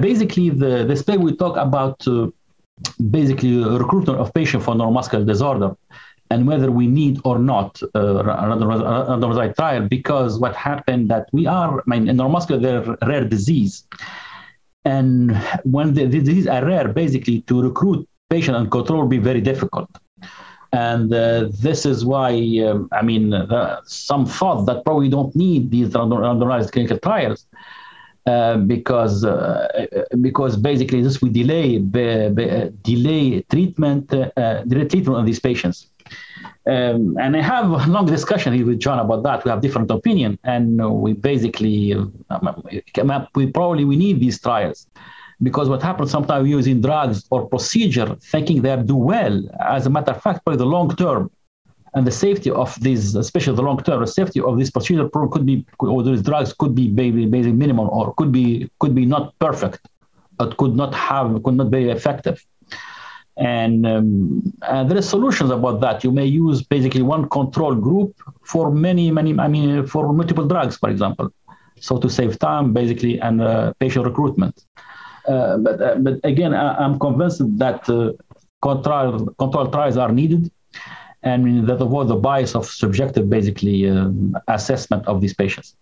Basically, the, the study we talk about uh, basically recruitment of patients for neuromuscular disorder and whether we need or not uh, randomized trial because what happened that we are, I mean, neuromuscular, they're rare disease. And when the, the disease are rare, basically to recruit patient and control be very difficult. And uh, this is why, um, I mean, uh, some thought that probably don't need these randomized clinical trials because uh, because basically this will delay delay treatment uh, delay treatment of these patients. Um, and I have a long discussion with John about that. We have different opinion, and we basically um, we probably we need these trials because what happens sometimes using drugs or procedure thinking they do well. As a matter of fact, probably the long term and the safety of these, especially the long term, the safety of this procedure could be, or these drugs could be basically minimal or could be could be not perfect, but could not have could not be effective. And, um, and there are solutions about that. You may use basically one control group for many, many, I mean, for multiple drugs, for example. So to save time, basically, and uh, patient recruitment. Uh, but, uh, but again, I, am convinced that uh, control, control trials are needed and that avoid the bias of subjective, basically, um, assessment of these patients.